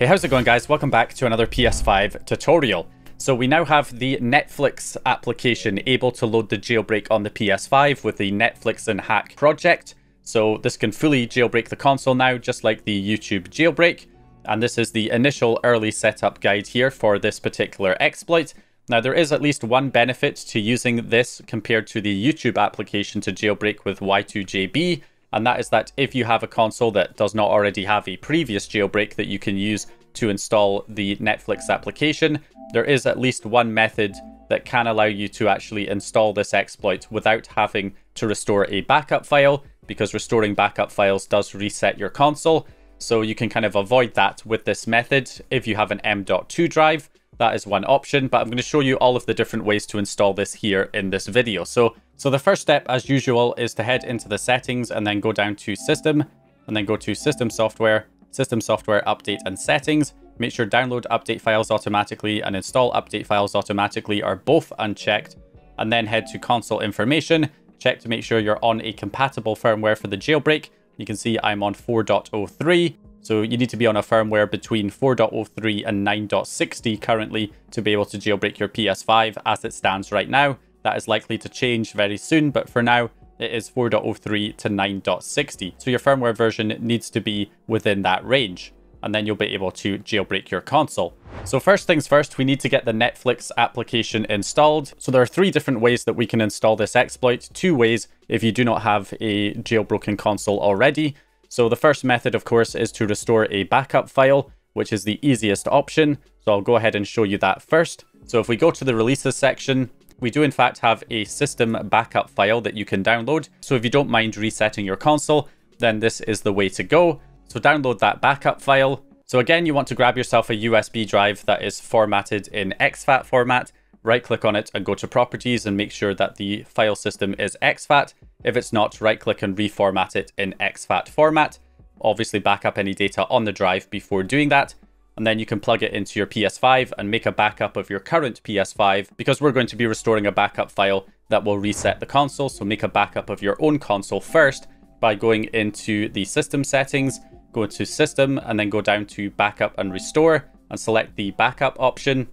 Hey, how's it going guys? Welcome back to another PS5 tutorial. So we now have the Netflix application able to load the jailbreak on the PS5 with the Netflix and Hack project. So this can fully jailbreak the console now, just like the YouTube jailbreak. And this is the initial early setup guide here for this particular exploit. Now there is at least one benefit to using this compared to the YouTube application to jailbreak with Y2JB, and that is that if you have a console that does not already have a previous jailbreak that you can use to install the Netflix application, there is at least one method that can allow you to actually install this exploit without having to restore a backup file, because restoring backup files does reset your console. So you can kind of avoid that with this method if you have an M.2 drive. That is one option, but I'm going to show you all of the different ways to install this here in this video. So, so the first step, as usual, is to head into the settings and then go down to System, and then go to System Software, System Software Update and Settings. Make sure download update files automatically and install update files automatically are both unchecked. And then head to console information, check to make sure you're on a compatible firmware for the jailbreak. You can see I'm on 4.03. So you need to be on a firmware between 4.03 and 9.60 currently to be able to jailbreak your PS5 as it stands right now. That is likely to change very soon, but for now, it is 4.03 to 9.60. So your firmware version needs to be within that range, and then you'll be able to jailbreak your console. So first things first, we need to get the Netflix application installed. So there are three different ways that we can install this exploit. Two ways if you do not have a jailbroken console already. So the first method, of course, is to restore a backup file, which is the easiest option. So I'll go ahead and show you that first. So if we go to the releases section, we do in fact have a system backup file that you can download. So if you don't mind resetting your console, then this is the way to go. So download that backup file. So again, you want to grab yourself a USB drive that is formatted in exFAT format right click on it and go to properties and make sure that the file system is exFAT. If it's not, right click and reformat it in exFAT format. Obviously back up any data on the drive before doing that. And then you can plug it into your PS5 and make a backup of your current PS5 because we're going to be restoring a backup file that will reset the console. So make a backup of your own console first by going into the system settings, go to system and then go down to backup and restore and select the backup option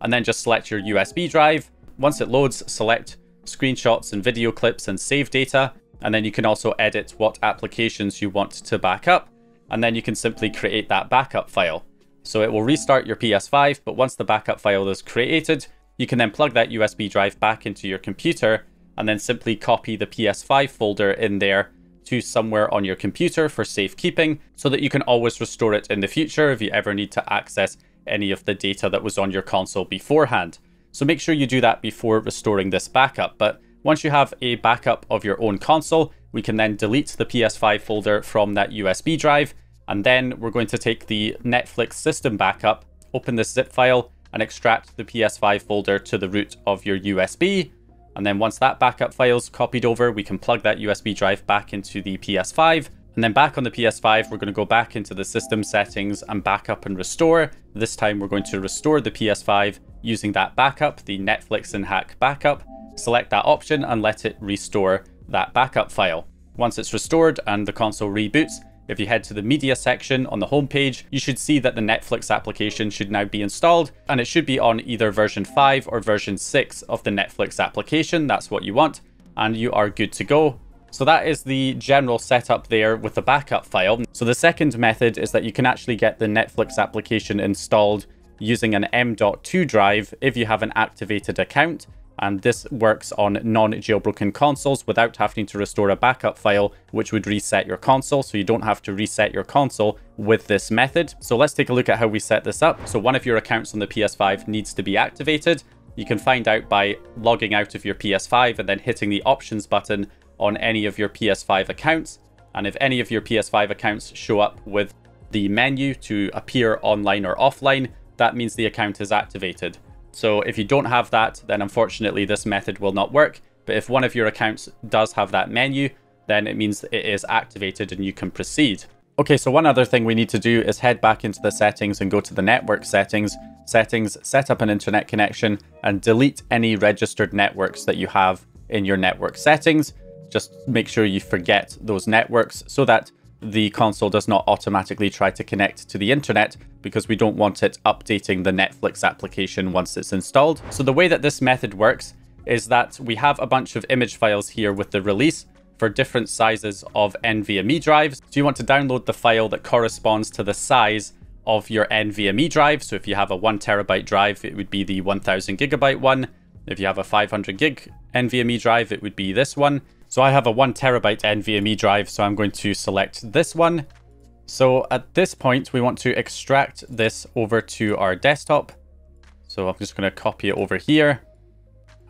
and then just select your USB drive. Once it loads, select screenshots and video clips and save data. And then you can also edit what applications you want to back up. And then you can simply create that backup file. So it will restart your PS5, but once the backup file is created, you can then plug that USB drive back into your computer and then simply copy the PS5 folder in there to somewhere on your computer for safekeeping so that you can always restore it in the future if you ever need to access any of the data that was on your console beforehand. So make sure you do that before restoring this backup. But once you have a backup of your own console, we can then delete the PS5 folder from that USB drive. And then we're going to take the Netflix system backup, open this zip file, and extract the PS5 folder to the root of your USB. And then once that backup file's copied over, we can plug that USB drive back into the PS5 and then back on the PS5, we're going to go back into the system settings and backup and restore. This time we're going to restore the PS5 using that backup, the Netflix and Hack backup. Select that option and let it restore that backup file. Once it's restored and the console reboots, if you head to the media section on the homepage, you should see that the Netflix application should now be installed and it should be on either version 5 or version 6 of the Netflix application. That's what you want and you are good to go. So that is the general setup there with the backup file. So the second method is that you can actually get the Netflix application installed using an M.2 drive if you have an activated account. And this works on non-jailbroken consoles without having to restore a backup file, which would reset your console. So you don't have to reset your console with this method. So let's take a look at how we set this up. So one of your accounts on the PS5 needs to be activated. You can find out by logging out of your PS5 and then hitting the options button on any of your PS5 accounts. And if any of your PS5 accounts show up with the menu to appear online or offline, that means the account is activated. So if you don't have that, then unfortunately this method will not work. But if one of your accounts does have that menu, then it means it is activated and you can proceed. Okay, so one other thing we need to do is head back into the settings and go to the network settings. Settings, set up an internet connection and delete any registered networks that you have in your network settings. Just make sure you forget those networks so that the console does not automatically try to connect to the internet because we don't want it updating the Netflix application once it's installed. So the way that this method works is that we have a bunch of image files here with the release for different sizes of NVMe drives. So you want to download the file that corresponds to the size of your NVMe drive. So if you have a one terabyte drive, it would be the 1000 gigabyte one. If you have a 500 gig NVMe drive, it would be this one. So I have a one terabyte NVMe drive, so I'm going to select this one. So at this point, we want to extract this over to our desktop. So I'm just going to copy it over here.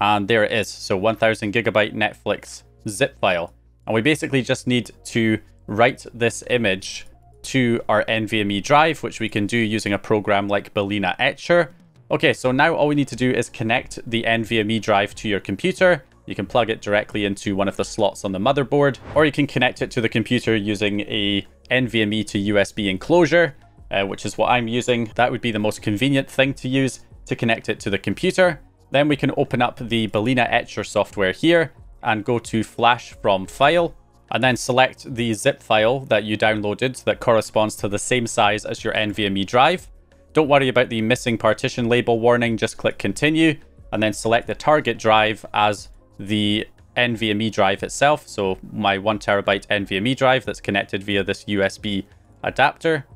And there it is. So 1000 gigabyte Netflix zip file. And we basically just need to write this image to our NVMe drive, which we can do using a program like Balena Etcher. Okay, so now all we need to do is connect the NVMe drive to your computer. You can plug it directly into one of the slots on the motherboard, or you can connect it to the computer using a NVMe to USB enclosure, uh, which is what I'm using. That would be the most convenient thing to use to connect it to the computer. Then we can open up the Balena Etcher software here and go to Flash from File, and then select the zip file that you downloaded that corresponds to the same size as your NVMe drive. Don't worry about the missing partition label warning, just click Continue, and then select the target drive as the NVMe drive itself. So my one terabyte NVMe drive that's connected via this USB adapter.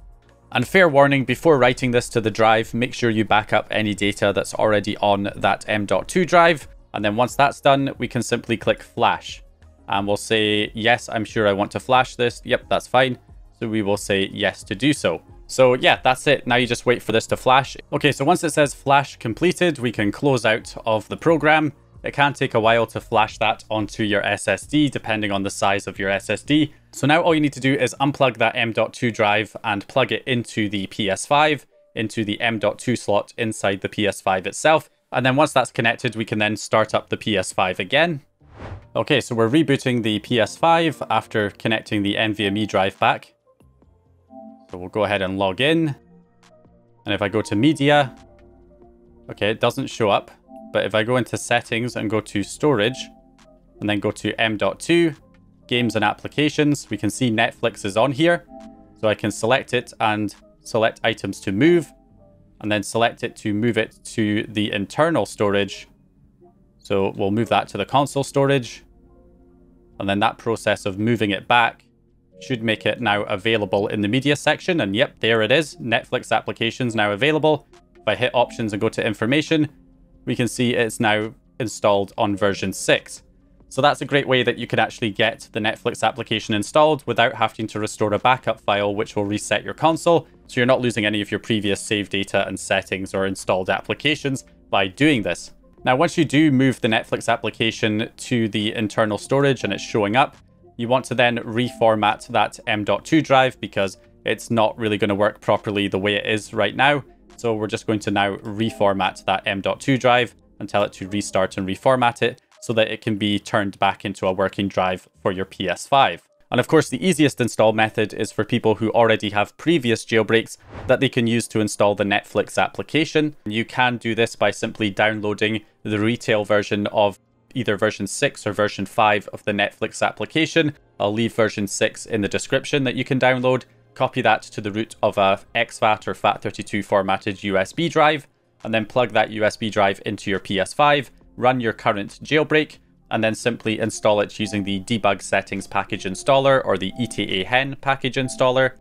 And fair warning, before writing this to the drive, make sure you back up any data that's already on that M.2 drive. And then once that's done, we can simply click flash. And we'll say, yes, I'm sure I want to flash this. Yep, that's fine. So we will say yes to do so. So yeah, that's it. Now you just wait for this to flash. Okay, so once it says flash completed, we can close out of the program. It can take a while to flash that onto your SSD, depending on the size of your SSD. So now all you need to do is unplug that M.2 drive and plug it into the PS5, into the M.2 slot inside the PS5 itself. And then once that's connected, we can then start up the PS5 again. Okay, so we're rebooting the PS5 after connecting the NVMe drive back. So we'll go ahead and log in. And if I go to media, okay, it doesn't show up. But if I go into settings and go to storage, and then go to M.2, games and applications, we can see Netflix is on here. So I can select it and select items to move, and then select it to move it to the internal storage. So we'll move that to the console storage. And then that process of moving it back should make it now available in the media section. And yep, there it is. Netflix applications now available. If I hit options and go to information, we can see it's now installed on version 6. So that's a great way that you can actually get the Netflix application installed without having to restore a backup file which will reset your console, so you're not losing any of your previous save data and settings or installed applications by doing this. Now once you do move the Netflix application to the internal storage and it's showing up, you want to then reformat that M.2 drive because it's not really going to work properly the way it is right now. So we're just going to now reformat that M.2 drive and tell it to restart and reformat it so that it can be turned back into a working drive for your PS5. And of course, the easiest install method is for people who already have previous jailbreaks that they can use to install the Netflix application. You can do this by simply downloading the retail version of either version 6 or version 5 of the Netflix application. I'll leave version 6 in the description that you can download copy that to the root of a exFAT or FAT32 formatted USB drive, and then plug that USB drive into your PS5, run your current jailbreak, and then simply install it using the debug settings package installer or the ETA-hen package installer.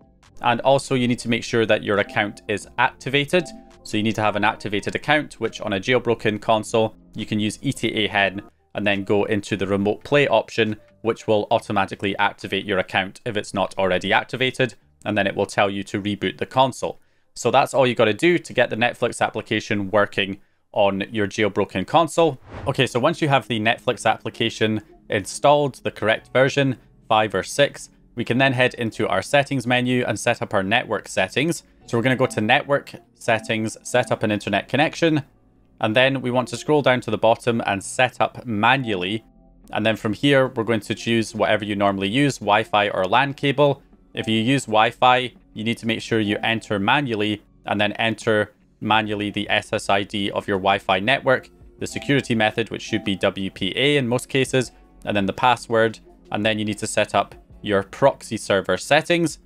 And also you need to make sure that your account is activated. So you need to have an activated account, which on a jailbroken console, you can use ETA-hen and then go into the remote play option, which will automatically activate your account if it's not already activated and then it will tell you to reboot the console. So that's all you got to do to get the Netflix application working on your jailbroken console. Okay, so once you have the Netflix application installed, the correct version, 5 or 6, we can then head into our settings menu and set up our network settings. So we're going to go to network settings, set up an internet connection, and then we want to scroll down to the bottom and set up manually. And then from here, we're going to choose whatever you normally use, Wi-Fi or LAN cable. If you use Wi-Fi, you need to make sure you enter manually and then enter manually the SSID of your Wi-Fi network, the security method, which should be WPA in most cases, and then the password. And then you need to set up your proxy server settings.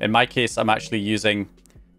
In my case, I'm actually using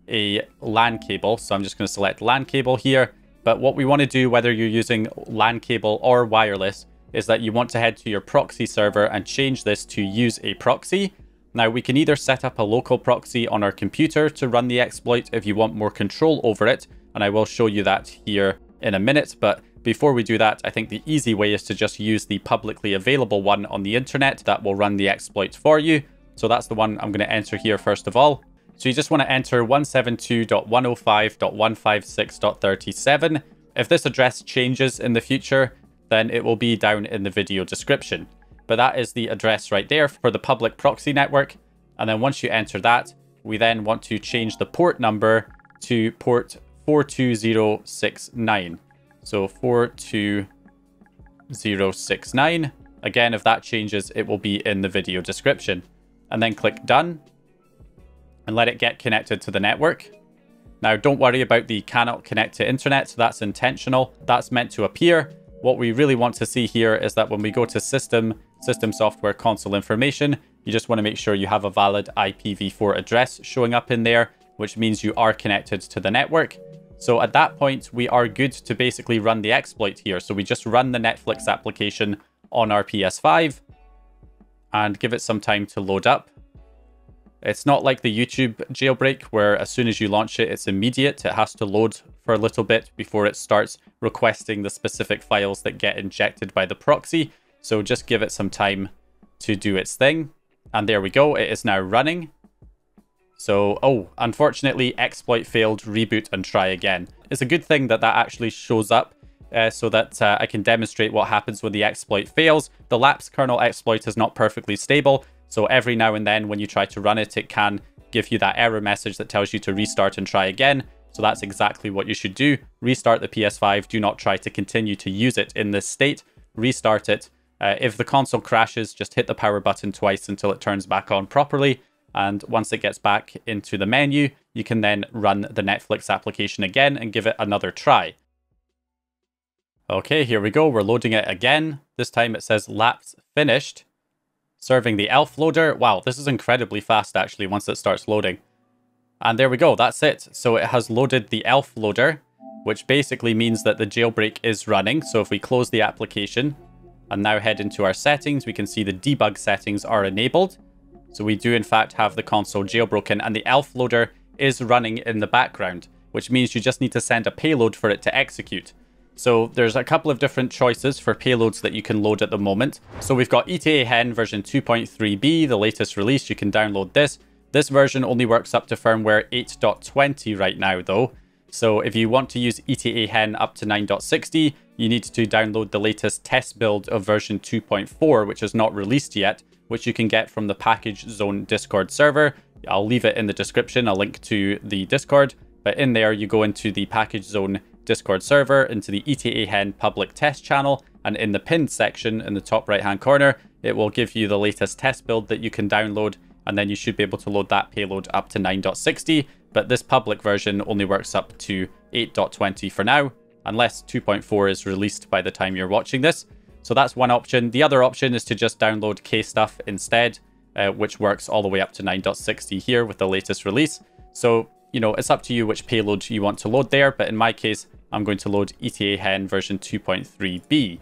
a LAN cable, so I'm just going to select LAN cable here. But what we want to do, whether you're using LAN cable or wireless, is that you want to head to your proxy server and change this to use a proxy. Now we can either set up a local proxy on our computer to run the exploit if you want more control over it, and I will show you that here in a minute, but before we do that, I think the easy way is to just use the publicly available one on the internet that will run the exploit for you. So that's the one I'm going to enter here first of all. So you just want to enter 172.105.156.37. If this address changes in the future, then it will be down in the video description. But that is the address right there for the public proxy network. And then once you enter that, we then want to change the port number to port 42069. So 42069. Again, if that changes, it will be in the video description. And then click done and let it get connected to the network. Now, don't worry about the cannot connect to internet. That's intentional. That's meant to appear. What we really want to see here is that when we go to system, system software console information, you just want to make sure you have a valid IPv4 address showing up in there, which means you are connected to the network. So at that point, we are good to basically run the exploit here. So we just run the Netflix application on our PS5 and give it some time to load up. It's not like the YouTube jailbreak where as soon as you launch it, it's immediate. It has to load for a little bit before it starts requesting the specific files that get injected by the proxy. So just give it some time to do its thing. And there we go. It is now running. So, oh, unfortunately, exploit failed, reboot and try again. It's a good thing that that actually shows up uh, so that uh, I can demonstrate what happens when the exploit fails. The lapse kernel exploit is not perfectly stable, so every now and then when you try to run it, it can give you that error message that tells you to restart and try again. So that's exactly what you should do. Restart the PS5. Do not try to continue to use it in this state. Restart it. Uh, if the console crashes, just hit the power button twice until it turns back on properly. And once it gets back into the menu, you can then run the Netflix application again and give it another try. Okay, here we go. We're loading it again. This time it says lapse finished. Serving the elf loader. Wow, this is incredibly fast actually once it starts loading. And there we go, that's it. So it has loaded the elf loader, which basically means that the jailbreak is running. So if we close the application and now head into our settings, we can see the debug settings are enabled. So we do in fact have the console jailbroken and the elf loader is running in the background, which means you just need to send a payload for it to execute. So there's a couple of different choices for payloads that you can load at the moment. So we've got ETA Hen version 2.3b, the latest release. You can download this. This version only works up to firmware 8.20 right now though. So if you want to use ETA Hen up to 9.60, you need to download the latest test build of version 2.4, which is not released yet, which you can get from the Package Zone Discord server. I'll leave it in the description, a link to the Discord. But in there, you go into the Package Zone Discord server into the ETA Hen public test channel, and in the pinned section in the top right hand corner, it will give you the latest test build that you can download, and then you should be able to load that payload up to 9.60, but this public version only works up to 8.20 for now, unless 2.4 is released by the time you're watching this. So that's one option. The other option is to just download KStuff instead, uh, which works all the way up to 9.60 here with the latest release. So you know, it's up to you which payload you want to load there, but in my case, I'm going to load ETA Hen version 2.3b.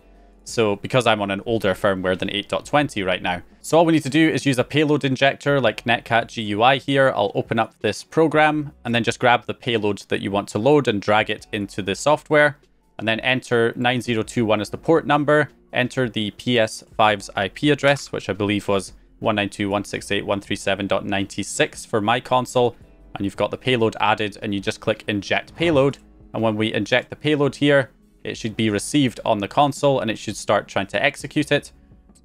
So because I'm on an older firmware than 8.20 right now. So all we need to do is use a payload injector like Netcat GUI here. I'll open up this program and then just grab the payload that you want to load and drag it into the software. And then enter 9021 as the port number. Enter the PS5's IP address, which I believe was 192.168.137.96 for my console and you've got the payload added and you just click inject payload. And when we inject the payload here, it should be received on the console and it should start trying to execute it.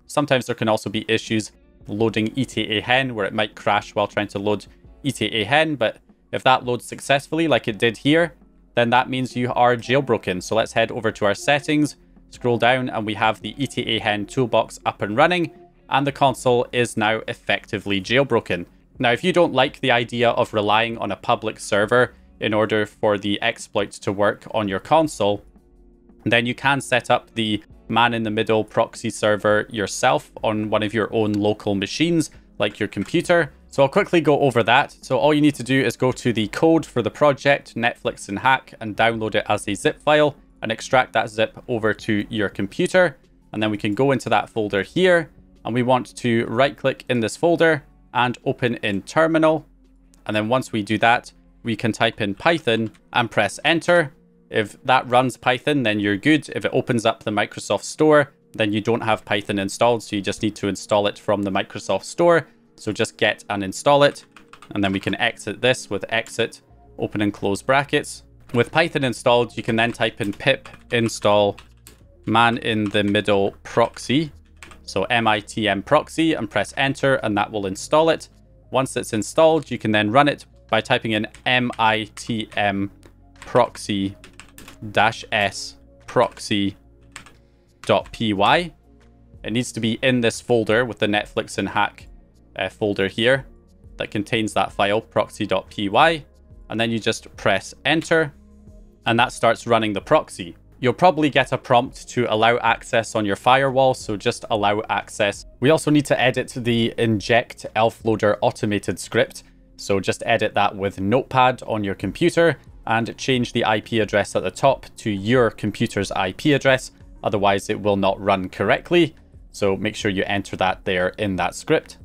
Sometimes there can also be issues loading ETA hen where it might crash while trying to load ETA hen, but if that loads successfully like it did here, then that means you are jailbroken. So let's head over to our settings, scroll down and we have the ETA hen toolbox up and running and the console is now effectively jailbroken. Now, if you don't like the idea of relying on a public server in order for the exploit to work on your console, then you can set up the man in the middle proxy server yourself on one of your own local machines, like your computer. So I'll quickly go over that. So all you need to do is go to the code for the project, Netflix and Hack, and download it as a zip file and extract that zip over to your computer. And then we can go into that folder here and we want to right click in this folder and open in terminal. And then once we do that, we can type in Python and press enter. If that runs Python, then you're good. If it opens up the Microsoft Store, then you don't have Python installed, so you just need to install it from the Microsoft Store. So just get and install it, and then we can exit this with exit, open and close brackets. With Python installed, you can then type in pip install man in the middle proxy. So mitm proxy and press enter and that will install it. Once it's installed, you can then run it by typing in mitm proxy dash s proxy dot py. It needs to be in this folder with the Netflix and hack uh, folder here that contains that file proxy.py and then you just press enter and that starts running the proxy. You'll probably get a prompt to allow access on your firewall, so just allow access. We also need to edit the inject elf loader automated script, so just edit that with notepad on your computer and change the IP address at the top to your computer's IP address, otherwise it will not run correctly. So make sure you enter that there in that script.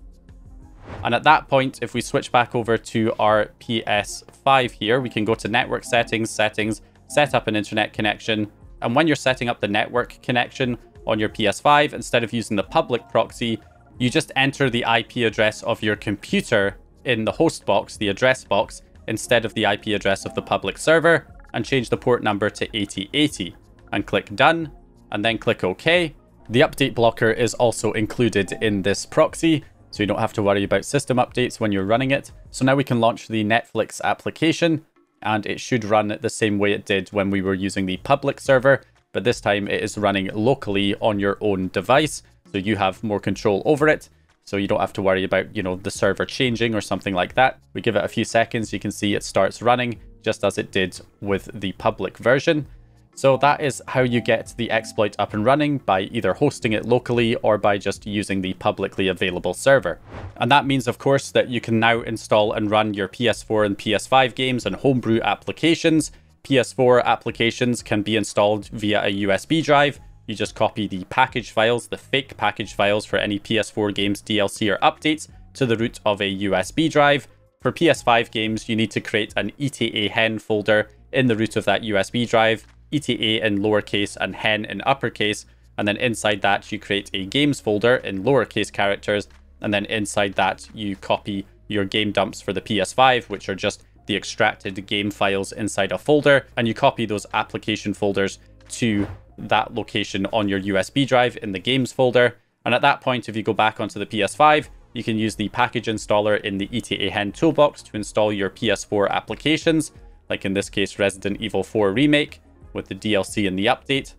And at that point, if we switch back over to our PS5 here, we can go to network settings, settings, set up an internet connection. And when you're setting up the network connection on your PS5, instead of using the public proxy, you just enter the IP address of your computer in the host box, the address box, instead of the IP address of the public server, and change the port number to 8080. And click done, and then click OK. The update blocker is also included in this proxy, so you don't have to worry about system updates when you're running it. So now we can launch the Netflix application and it should run the same way it did when we were using the public server, but this time it is running locally on your own device, so you have more control over it. So you don't have to worry about, you know, the server changing or something like that. We give it a few seconds, you can see it starts running just as it did with the public version. So that is how you get the exploit up and running by either hosting it locally or by just using the publicly available server. And that means, of course, that you can now install and run your PS4 and PS5 games and homebrew applications. PS4 applications can be installed via a USB drive. You just copy the package files, the fake package files for any PS4 games DLC or updates to the root of a USB drive. For PS5 games, you need to create an ETA hen folder in the root of that USB drive ETA in lowercase and hen in uppercase. And then inside that, you create a games folder in lowercase characters. And then inside that, you copy your game dumps for the PS5, which are just the extracted game files inside a folder. And you copy those application folders to that location on your USB drive in the games folder. And at that point, if you go back onto the PS5, you can use the package installer in the ETA Hen toolbox to install your PS4 applications, like in this case, Resident Evil 4 Remake with the DLC and the update.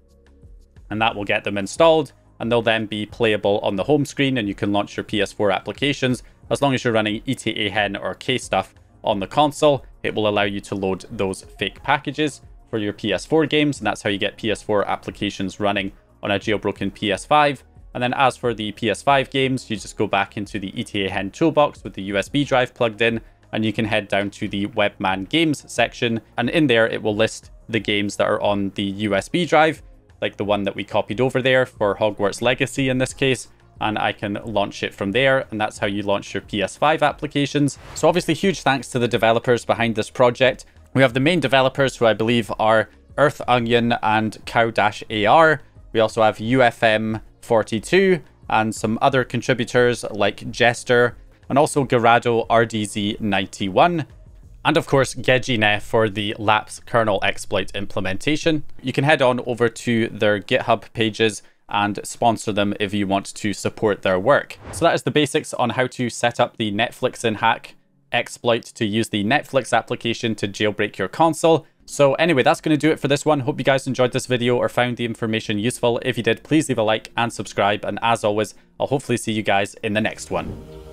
And that will get them installed and they'll then be playable on the home screen and you can launch your PS4 applications. As long as you're running ETA Hen or K stuff on the console, it will allow you to load those fake packages for your PS4 games. And that's how you get PS4 applications running on a jailbroken PS5. And then as for the PS5 games, you just go back into the ETA Hen toolbox with the USB drive plugged in and you can head down to the Webman Games section. And in there, it will list the games that are on the USB drive, like the one that we copied over there for Hogwarts Legacy in this case, and I can launch it from there, and that's how you launch your PS5 applications. So obviously huge thanks to the developers behind this project. We have the main developers who I believe are Earth Onion and Cow-AR. We also have UFM42 and some other contributors like Jester and also Garado RDZ91 and of course Gegine for the Laps kernel exploit implementation. You can head on over to their GitHub pages and sponsor them if you want to support their work. So that is the basics on how to set up the Netflix in hack exploit to use the Netflix application to jailbreak your console. So anyway, that's going to do it for this one. Hope you guys enjoyed this video or found the information useful. If you did, please leave a like and subscribe. And as always, I'll hopefully see you guys in the next one.